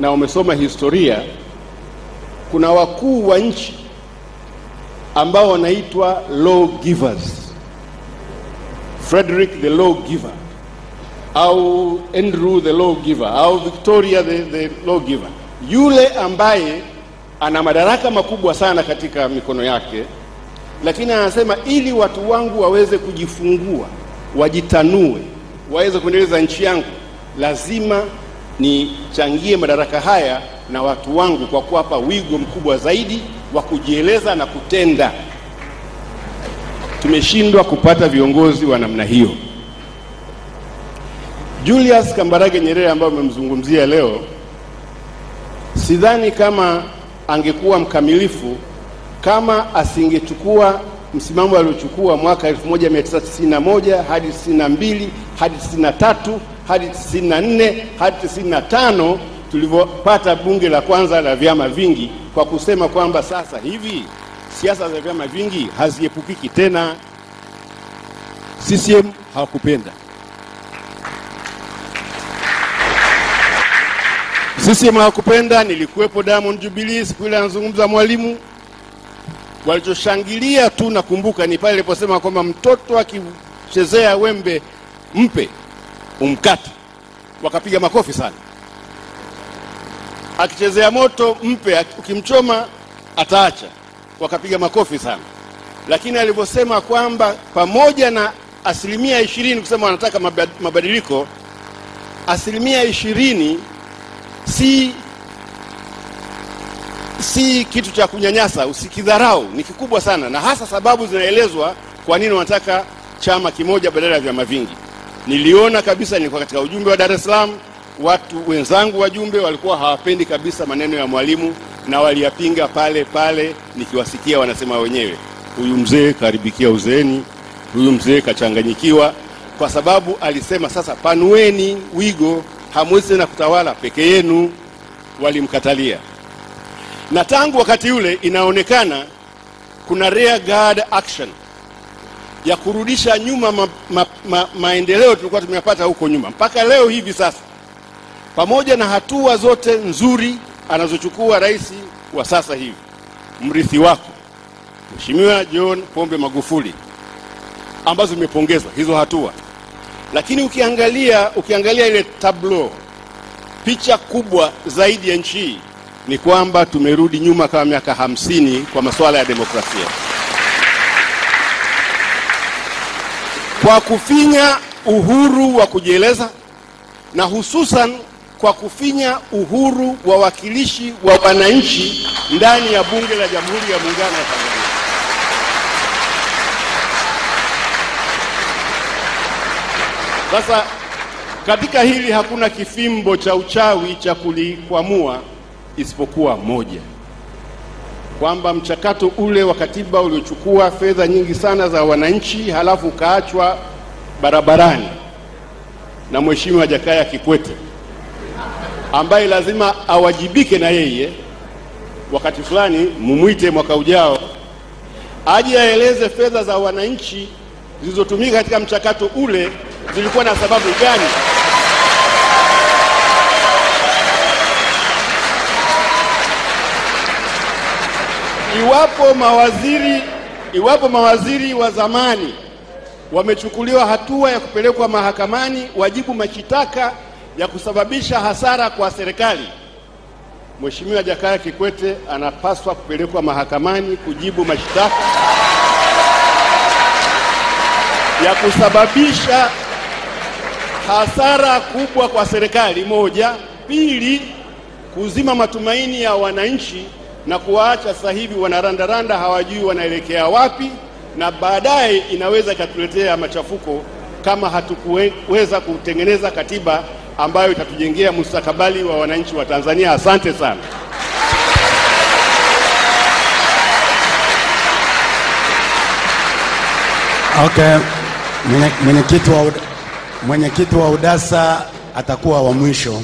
na umesoma historia, kuna wakuu wa nchi ambao wanaitwa law givers. Frederick the law giver au Andrew the law giver au Victoria the, the law giver, yule ambaye ana madaraka makubwa sana katika mikono yake, lakini anasema ili watu wangu waweze kujifungua, wajitanue, waweze kuendeleza nchi yangu, lazima nichangie madaraka haya na watu wangu kwa kuwapa wigo mkubwa zaidi wa kujieleza na kutenda. Tumeshindwa kupata viongozi wa namna hiyo. Julius Kambarage Nyerere ambaye umemzungumzia leo, sidhani kama angekuwa mkamilifu kama asingechukua msimamo aliochukua mwaka 1991 hadi 92 hadi 93 hadi 94 hadi 95 tulivyopata bunge la kwanza la vyama vingi, kwa kusema kwamba sasa hivi siasa za vyama vingi haziepukiki tena. CCM hawakupenda. CCM hawakupenda. Nilikuwepo Diamond Jubilee siku ile anazungumza Mwalimu, walichoshangilia tu nakumbuka ni pale aliposema kwamba mtoto akichezea wembe mpe umkate, wakapiga makofi sana. Akichezea moto mpe, ukimchoma ataacha, wakapiga makofi sana. Lakini alivyosema kwamba pamoja na asilimia ishirini kusema wanataka mabadiliko, asilimia ishirini si si kitu cha kunyanyasa, usikidharau, ni kikubwa sana, na hasa sababu zinaelezwa kwa nini wanataka chama kimoja badala ya vyama vingi. Niliona kabisa, nilikuwa katika ujumbe wa Dar es Salaam, watu wenzangu wajumbe walikuwa hawapendi kabisa maneno ya Mwalimu na waliyapinga pale pale, nikiwasikia wanasema wenyewe, huyu mzee karibikia uzeeni, huyu mzee kachanganyikiwa, kwa sababu alisema sasa panueni wigo, hamwezi tena kutawala peke yenu. Walimkatalia, na tangu wakati ule inaonekana kuna rear guard action ya kurudisha nyuma ma, ma, ma, maendeleo tulikuwa tumeyapata huko nyuma. Mpaka leo hivi sasa, pamoja na hatua zote nzuri anazochukua rais wa sasa hivi, mrithi wako Mheshimiwa John Pombe Magufuli, ambazo zimepongezwa hizo hatua, lakini ukiangalia ukiangalia ile tablo, picha kubwa zaidi ya nchi hii ni kwamba tumerudi nyuma kama miaka hamsini kwa masuala ya demokrasia kwa kufinya uhuru wa kujieleza na hususan kwa kufinya uhuru wa wakilishi wa wananchi ndani ya Bunge la Jamhuri ya Muungano wa Tanzania. Sasa katika hili hakuna kifimbo cha uchawi cha kulikwamua isipokuwa moja, kwamba mchakato ule wa katiba uliochukua fedha nyingi sana za wananchi halafu ukaachwa barabarani na Mheshimiwa Jakaya Kikwete ambaye lazima awajibike na yeye wakati fulani, mumwite mwaka ujao aje aeleze fedha za wananchi zilizotumika katika mchakato ule zilikuwa na sababu gani. Iwapo mawaziri, iwapo mawaziri wa zamani wamechukuliwa hatua ya kupelekwa mahakamani wajibu mashitaka ya kusababisha hasara kwa serikali, Mheshimiwa Jakaya Kikwete anapaswa kupelekwa mahakamani kujibu mashtaka ya kusababisha hasara kubwa kwa serikali, moja. Pili, kuzima matumaini ya wananchi na kuwaacha sasa hivi wanarandaranda, hawajui wanaelekea wapi, na baadaye inaweza ikatuletea machafuko kama hatukuweza kutengeneza katiba ambayo itatujengea mustakabali wa wananchi wa Tanzania. Asante sana. Okay, mwenyekiti wa, mwenyekiti wa UDASA atakuwa wa mwisho.